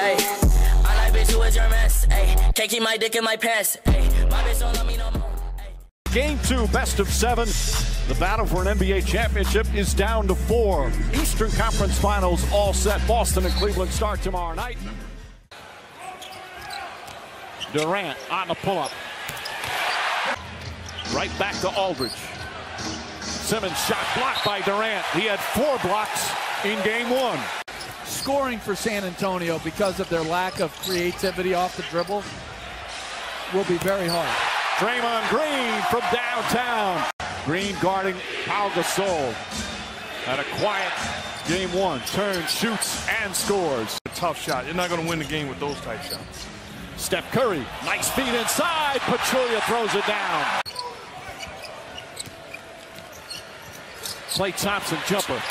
I like bitch, your mess? Can't keep my dick in my pants. My bitch don't love me no more. Game two, best of seven. The battle for an NBA championship is down to four. Eastern Conference Finals all set. Boston and Cleveland start tomorrow night. Durant on the pull-up. Right back to Aldridge. Simmons shot blocked by Durant. He had four blocks in game one. Scoring for San Antonio because of their lack of creativity off the dribble will be very hard. Draymond Green from downtown. Green guarding Pau Gasol. Had a quiet game one. Turns, shoots, and scores. A tough shot. You're not going to win the game with those type shots. Steph Curry, nice feed inside. Pachulia throws it down. Klay Thompson jumper.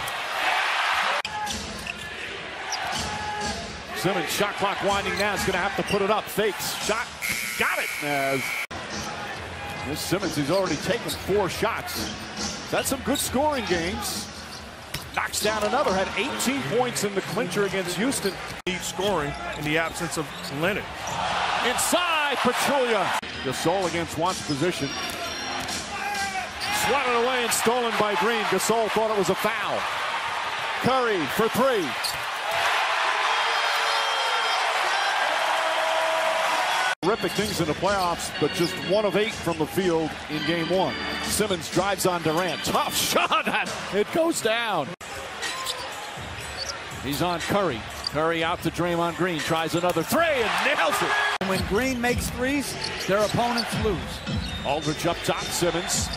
Simmons shot clock winding down. Is going to have to put it up. Fakes. Shot. Got it. As this Simmons, he's already taken four shots. That's some good scoring games. Knocks down another. Had 18 points in the clincher against Houston. Need scoring in the absence of Leonard. Inside, Pachulia. Gasol against Want's position. Swatted away and stolen by Green. Gasol thought it was a foul. Curry for three. Terrific things in the playoffs, but just one of eight from the field in game one. Simmons drives on Durant. Tough shot. It goes down. He's on Curry. Curry out to Draymond Green. Tries another three and nails it. And when Green makes threes, their opponents lose. Aldridge up top. Simmons.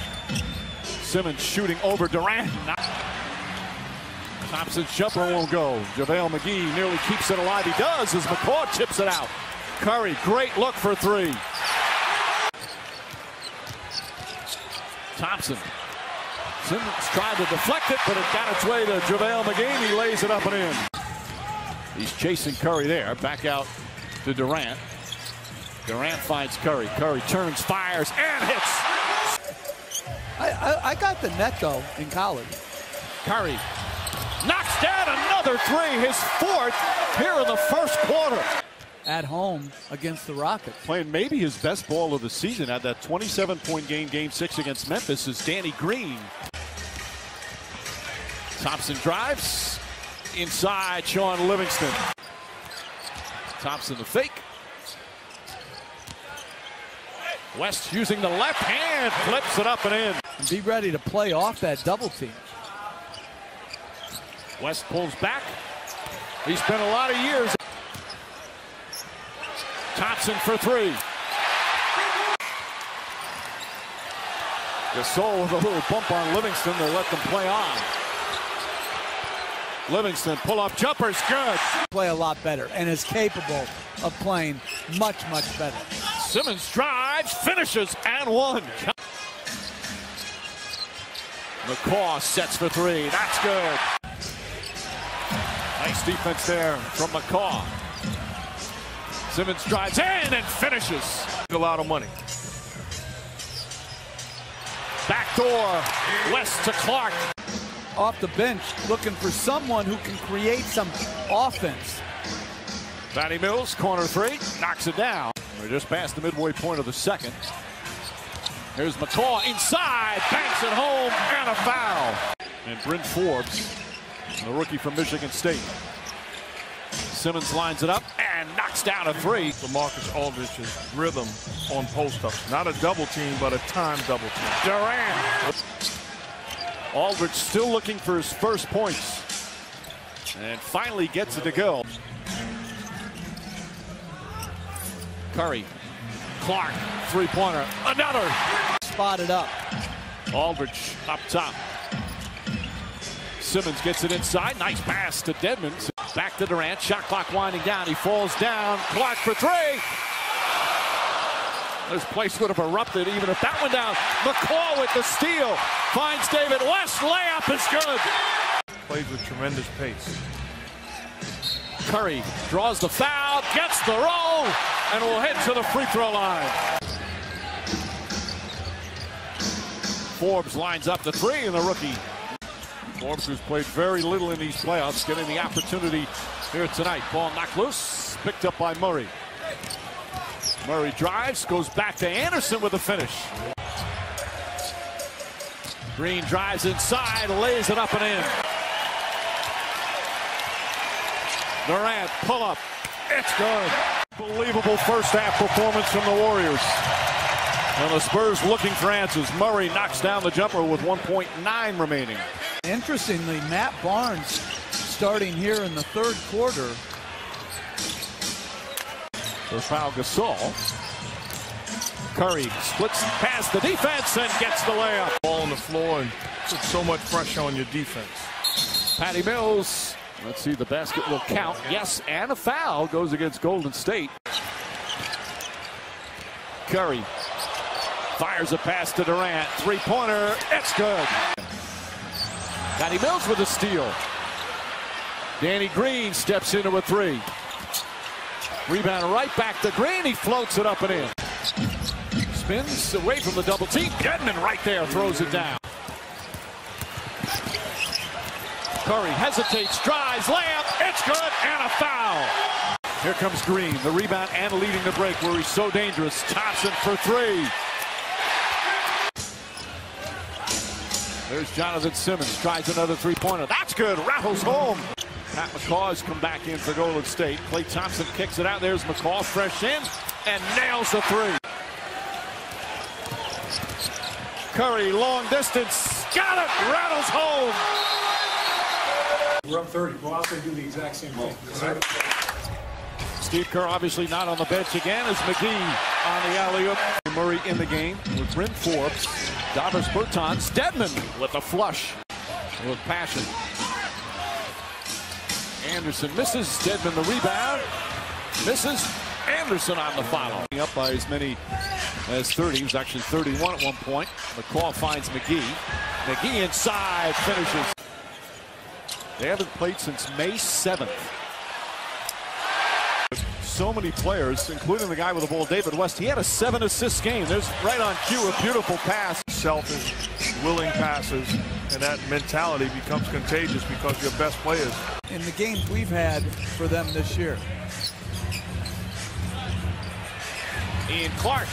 Simmons shooting over Durant. Thompson's jumper won't go. JaVale McGee nearly keeps it alive. He does as McCaw chips it out. Curry, great look for three. Thompson. Simmons tried to deflect it, but it got its way to JaVale McGee. He lays it up and in. He's chasing Curry there. Back out to Durant. Durant finds Curry. Curry turns, fires, and hits. I, I, I got the net, though, in college. Curry knocks down another three, his fourth here in the first quarter. At home against the Rockets. Playing maybe his best ball of the season. at that 27 point game, game six against Memphis, is Danny Green. Thompson drives inside Shaun Livingston. Thompson the fake. West using the left hand, flips it up and in. And be ready to play off that double team. West pulls back. He spent a lot of years. Thompson for three. Gasol with a little bump on Livingston to let them play on. Livingston pull up jumpers good. Play a lot better and is capable of playing much, much better. Simmons drives, finishes, and one. McCaw sets for three. That's good. Nice defense there from McCaw. Simmons drives in and finishes. A lot of money. Backdoor. West to Clark. Off the bench, looking for someone who can create some offense. Patty Mills, corner three, knocks it down. We're just past the midway point of the second. Here's McCaw inside, banks it home, and a foul. And Bryn Forbes, the rookie from Michigan State. Simmons lines it up and knocks down a three. LaMarcus Aldridge's rhythm on post-ups. Not a double team, but a time double team. Durant. Aldridge still looking for his first points. And finally gets it to go. Curry. Clark. Three-pointer. Another. Spotted up. Aldridge up top. Simmons gets it inside. Nice pass to Dedmon. Back to Durant. Shot clock winding down. He falls down. Clock for three. This place would have erupted even if that went down. McCaw with the steal. Finds David West. Layup is good. Plays with tremendous pace. Curry draws the foul, gets the roll, and will head to the free throw line. Forbes lines up the three, and the rookie Forbes, who's played very little in these playoffs, getting the opportunity here tonight. Ball knocked loose, picked up by Murray. Murray drives, goes back to Anderson with a finish. Green drives inside, lays it up and in. Durant, pull up. It's good. Unbelievable first half performance from the Warriors. And the Spurs looking for answers. Murray knocks down the jumper with 1.9 remaining. Interestingly, Matt Barnes starting here in the third quarter. For foul Gasol. Curry splits past the defense and gets the layup. Ball on the floor and put so much pressure on your defense. Patty Mills. Let's see, the basket will count. Yes, and a foul goes against Golden State. Curry fires a pass to Durant. Three-pointer. It's good. Patty Mills with a steal. Danny Green steps into a three. Rebound right back to Green. He floats it up and in. Spins away from the double team. Dedmon right there throws it down. Curry hesitates, drives, layup. It's good and a foul. Here comes Green, the rebound and leading the break where he's so dangerous. Thompson for three. There's Jonathan Simmons, tries another three-pointer. That's good, rattles home. Pat McCaw's come back in for Golden State. Klay Thompson kicks it out. There's McCaw fresh in and nails the three. Curry, long distance. Got it, rattles home. We're up 30. Go out there do the exact same thing. Steve Kerr obviously not on the bench again as McGee on the alley-oop. Murray in the game with Bryn Forbes, Davis Bertans, Dedmon with a flush with passion. Anderson misses, Dedmon the rebound, misses, Anderson on the follow. Up by as many as 30, he was actually 31 at one point. McCaw finds McGee. McGee inside, finishes. They haven't played since May 7th so many players, including the guy with the ball, David West. He had a seven assist game. There's right on cue a beautiful pass. Selfish, willing passes, and that mentality becomes contagious because your best players. In the games we've had for them this year. Ian Clark.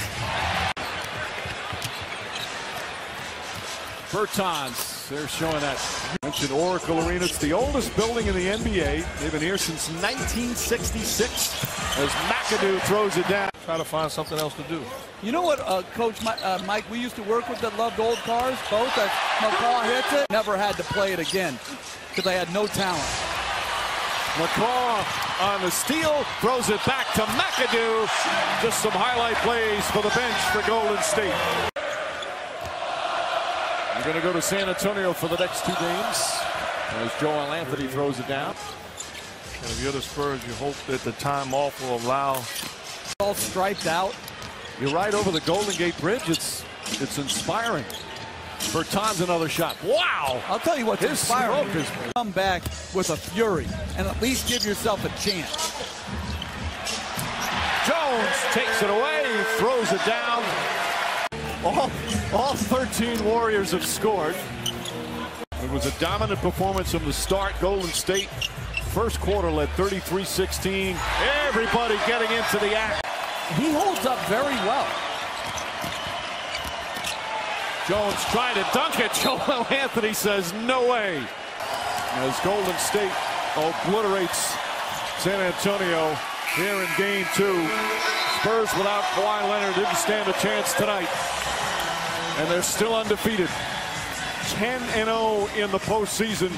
Bertans, they're showing that. Mentioned Oracle Arena. It's the oldest building in the NBA. They've been here since 1966 as McAdoo throws it down. Try to find something else to do. You know what, uh, Coach Mike, uh, Mike, we used to work with that loved old cars, both as McCaw hits it, never had to play it again because I had no talent. McCaw on the steal, throws it back to McAdoo. Just some highlight plays for the bench for Golden State. We're going to go to San Antonio for the next two games as Joel Anthony throws it down. And if you're the Spurs, you hope that the time off will allow. All striped out. You're right over the Golden Gate Bridge. It's it's inspiring. Bertans another shot. Wow! I'll tell you what, His inspiring. smoke is- Come back with a fury and at least give yourself a chance. Jones takes it away, throws it down. All, all 13 Warriors have scored. It was a dominant performance from the start. Golden State, first quarter led 33-16. Everybody getting into the act. He holds up very well. Jones trying to dunk it. Joel Anthony says no way. As Golden State obliterates San Antonio here in game two. Spurs without Kawhi Leonard didn't stand a chance tonight. And they're still undefeated. 10-0 in the postseason